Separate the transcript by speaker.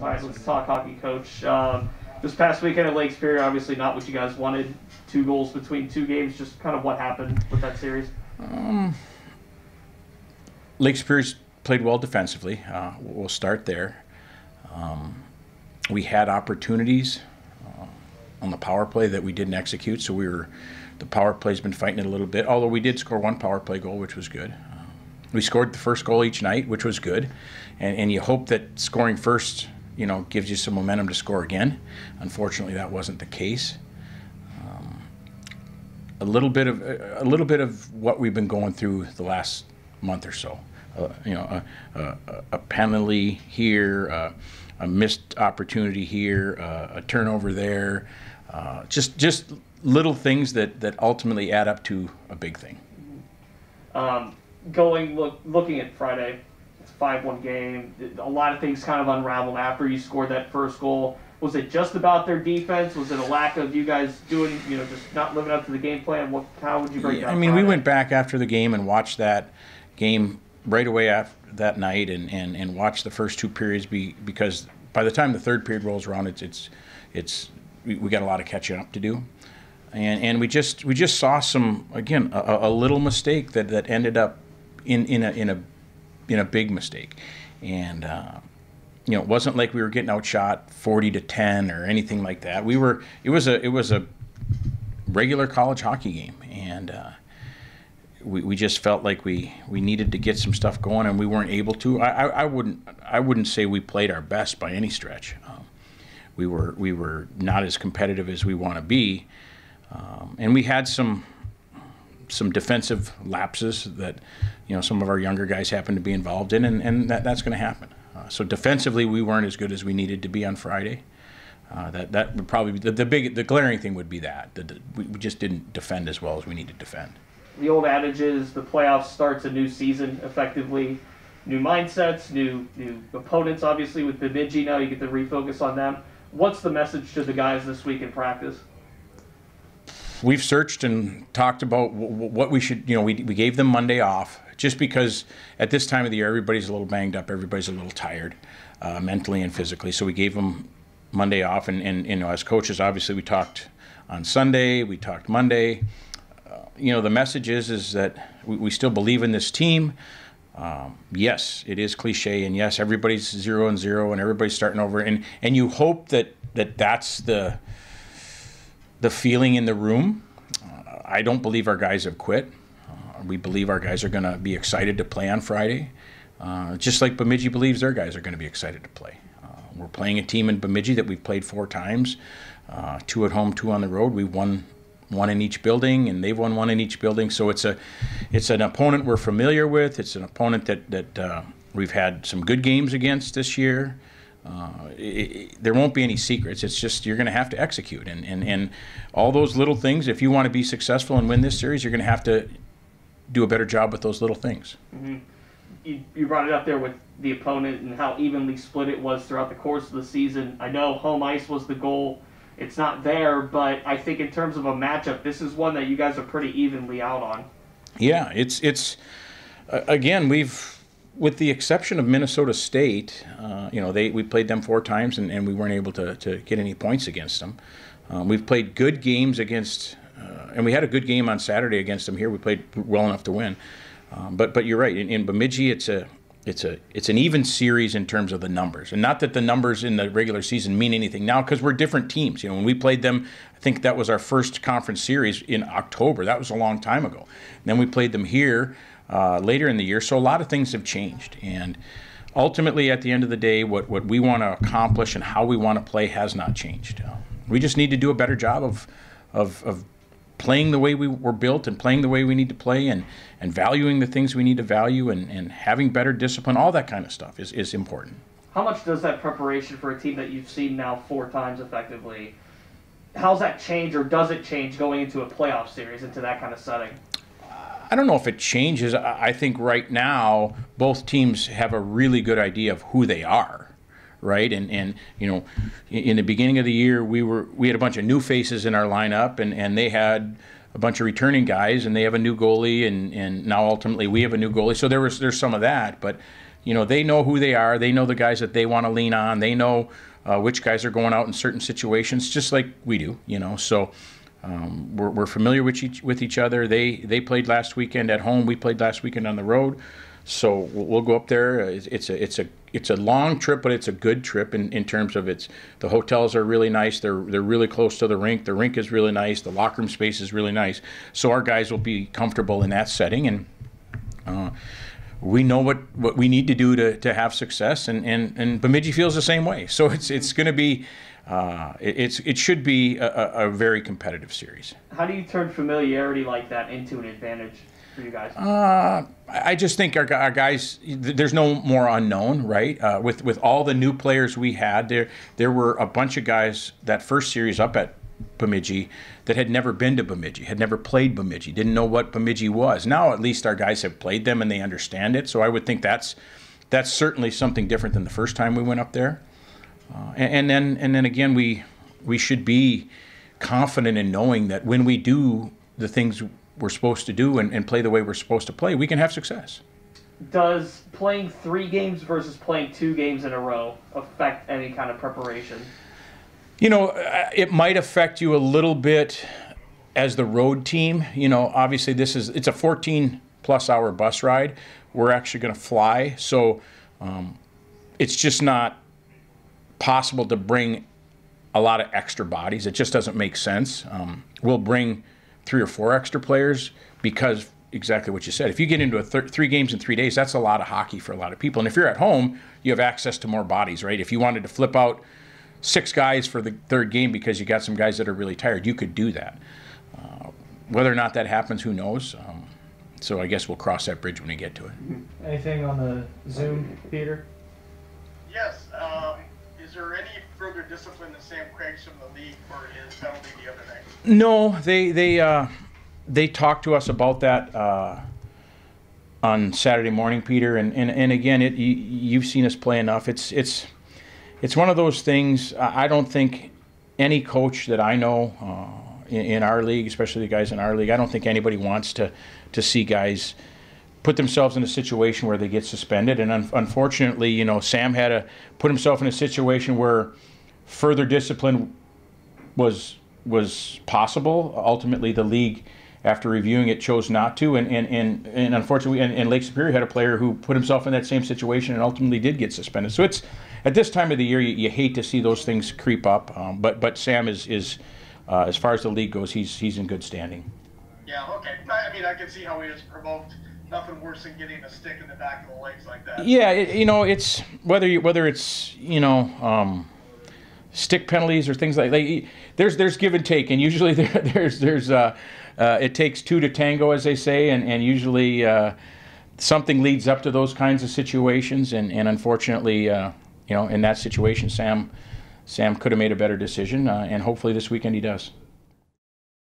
Speaker 1: All right, let's talk hockey, coach. Um, this past weekend at Lake Superior, obviously not what you guys wanted. Two goals between two games. Just kind of what happened with that series. Um,
Speaker 2: Lake Superior's played well defensively. Uh, we'll start there. Um, we had opportunities uh, on the power play that we didn't execute, so we were. The power play's been fighting it a little bit. Although we did score one power play goal, which was good. Uh, we scored the first goal each night, which was good, and, and you hope that scoring first you know, gives you some momentum to score again. Unfortunately, that wasn't the case. Um, a little bit of a little bit of what we've been going through the last month or so. Uh, you know, a, a, a penalty here, uh, a missed opportunity here, uh, a turnover there. Uh, just just little things that that ultimately add up to a big thing.
Speaker 1: Um, going look looking at Friday five one game. A lot of things kind of unraveled after you scored that first goal. Was it just about their defense? Was it a lack of you guys doing, you know, just not living up to the game plan? What, how would you break yeah,
Speaker 2: down? I mean, we went back after the game and watched that game right away after that night, and, and, and watched the first two periods be, because by the time the third period rolls around, it's it's it's we, we got a lot of catching up to do and and we just we just saw some again a, a, little mistake that that ended up in in a in a been a big mistake. And, uh, you know, it wasn't like we were getting outshot 40 to 10 or anything like that. We were, it was a, it was a regular college hockey game. And, uh, we, we just felt like we, we needed to get some stuff going and we weren't able to. I, I, I wouldn't I wouldn't say we played our best by any stretch. Um, we were we were not as competitive as we want to be, um, and we had some some defensive lapses that you know some of our younger guys happen to be involved in, and, and that, that's going to happen. Uh, so defensively, we weren't as good as we needed to be on Friday. Uh, that that would probably be the, the big the glaring thing would be that the, the, we, just didn't defend as well as we needed to defend.
Speaker 1: The old adage is the playoffs starts a new season effectively, new mindsets, new new opponents. Obviously, with Bemidji now, you get to refocus on them. What's the message to the guys this week in practice?
Speaker 2: We've searched and talked about what we should, you know, we, we gave them Monday off just because at this time of the year, everybody's a little banged up, everybody's a little tired uh, mentally and physically. So we gave them Monday off. And, and, you know, as coaches, obviously, we talked on Sunday, we talked Monday. Uh, you know, the message is, is that we, we still believe in this team. Um, yes, it is cliche, and yes, everybody's zero and zero, and everybody's starting over, and and you hope that that that's the the feeling in the room. Uh, I don't believe our guys have quit. Uh, we believe our guys are going to be excited to play on Friday, uh, just like Bemidji believes their guys are going to be excited to play. Uh, we're playing a team in Bemidji that we've played four times, uh, two at home, two on the road. We've won one in each building, and they've won one in each building. So it's a, it's an opponent we're familiar with. It's an opponent that that uh, we've had some good games against this year. Uh, it, it, there won't be any secrets. It's just you're going to have to execute, and, and and all those little things. If you want to be successful and win this series, you're going to have to do a better job with those little things.
Speaker 1: Mm-hmm. You, you brought it up there with the opponent and how evenly split it was throughout the course of the season. I know home ice was the goal. It's not there, but I think in terms of a matchup, this is one that you guys are pretty evenly out on.
Speaker 2: Yeah, it's it's uh, again we've with the exception of Minnesota State, uh, you know, they we played them four times and, and we weren't able to, to get any points against them. Um, we've played good games against, uh, and we had a good game on Saturday against them here. We played well enough to win. Um, but but you're right. In, in Bemidji, it's a it's a it's an even series in terms of the numbers, and not that the numbers in the regular season mean anything now because we're different teams. You know, when we played them, I think that was our first conference series in October. That was a long time ago. And then we played them here uh, later in the year. So a lot of things have changed. And ultimately, at the end of the day, what, what we want to accomplish and how we want to play has not changed. Uh, we just need to do a better job of, of, of playing the way we were built and playing the way we need to play and, and valuing the things we need to value and, and having better discipline, all that kind of stuff is, is important.
Speaker 1: How much does that preparation for a team that you've seen now four times effectively, how's that change or does it change going into a playoff series into that kind of setting?
Speaker 2: I don't know if it changes. I think right now both teams have a really good idea of who they are, right? And and you know, in the beginning of the year we were we had a bunch of new faces in our lineup, and and they had a bunch of returning guys, and they have a new goalie, and and now ultimately we have a new goalie. So there was there's some of that, but You know, they know who they are. They know the guys that they want to lean on. They know uh, which guys are going out in certain situations, just like we do. You know, so um, we're, we're familiar with each with each other. They they played last weekend at home. We played last weekend on the road. So we'll, go up there. It's, it's a it's a it's a long trip, but it's a good trip in, in terms of its. The hotels are really nice. They're they're really close to the rink. The rink is really nice. The locker room space is really nice. So our guys will be comfortable in that setting and. Uh, we know what, what we need to do to, to have success, and, and, and Bemidji feels the same way. So it's it's going to be uh, it, it's it should be a, a, very competitive series.
Speaker 1: How do you turn familiarity like that into an advantage for you guys?
Speaker 2: Uh, I just think our, our guys, there's no more unknown, right? Uh, with with all the new players we had, there there were a bunch of guys that first series up at Bemidji that had never been to Bemidji, had never played Bemidji, didn't know what Bemidji was. Now at least our guys have played them and they understand it. So I would think that's that's certainly something different than the first time we went up there. Uh, and, and, then and then again we we should be confident in knowing that when we do the things we're supposed to do and, and play the way we're supposed to play, we can have success.
Speaker 1: Does playing three games versus playing two games in a row affect any kind of preparation?
Speaker 2: You know, uh, it might affect you a little bit as the road team. You know, obviously this is it's a 14 plus hour bus ride. We're actually going to fly, so um, it's just not possible to bring a lot of extra bodies. It just doesn't make sense. Um, we'll bring three or four extra players because exactly what you said. If you get into a th- three games in three days, that's a lot of hockey for a lot of people. And if you're at home, you have access to more bodies, right? If you wanted to flip out six guys for the third game because you got some guys that are really tired. You could do that. Uh, whether or not that happens, who knows? Um, so I guess we'll cross that bridge when we get to it.
Speaker 3: Anything on the Zoom, Peter?
Speaker 4: Yes. Uh, is there any further discipline Sam Craggs from the league for his penalty the other night?
Speaker 2: No, they they uh, they talked to us about that. Uh, on Saturday morning, Peter, and, and, and again, it you, you've seen us play enough. It's it's it's one of those things. I don't think any coach that I know uh, in, in, our league, especially the guys in our league, I don't think anybody wants to to see guys put themselves in a situation where they get suspended. And un- unfortunately, you know, Sam had to put himself in a situation where further discipline was was possible. Ultimately, the league after reviewing it, chose not to. And, and, and, and unfortunately, and, and, Lake Superior had a player who put himself in that same situation and ultimately did get suspended. So it's at this time of the year, you, you hate to see those things creep up. Um, but but Sam is is uh, as far as the league goes, he's he's in good standing.
Speaker 4: Yeah. Okay. I mean, I can see how he has provoked nothing worse than getting a stick in the back of the legs like that.
Speaker 2: Yeah, it, you know, it's whether you, whether it's you know. Um, stick penalties or things like that. There's there's give and take, and usually there, there's there's uh, uh, it takes two to tango, as they say, and and usually uh, something leads up to those kinds of situations, and and unfortunately, uh, you know, in that situation, Sam Sam could have made a better decision, uh, and hopefully this weekend he does.